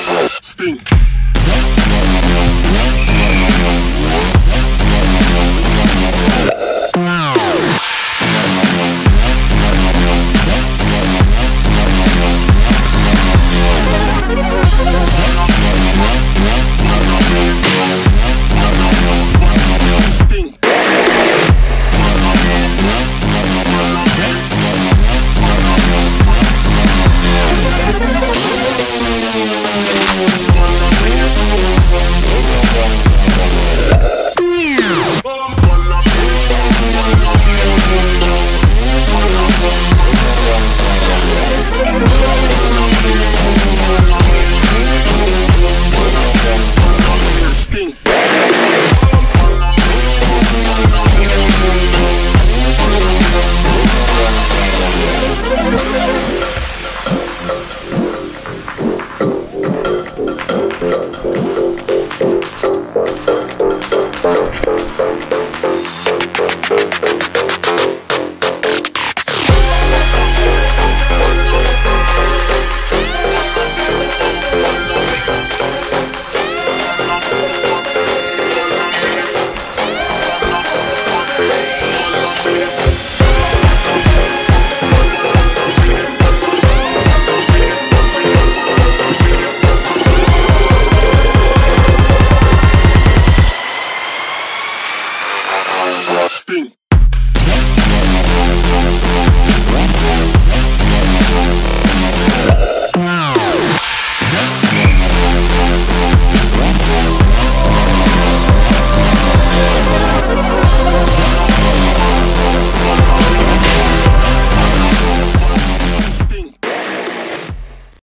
Stink.